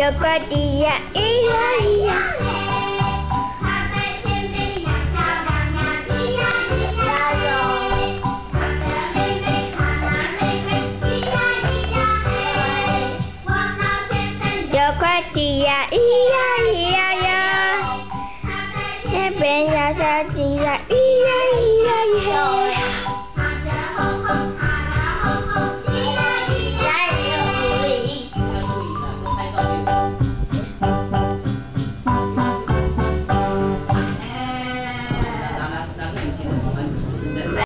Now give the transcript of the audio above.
有块地呀，咿呀咿呀嘿，他在田边养小羊呀，咿呀咿呀哟，他的妹妹他那妹妹，咿呀咿呀嘿，我老先生有块地呀，咿呀咿呀呀，他在田边小鸡呀，咿呀。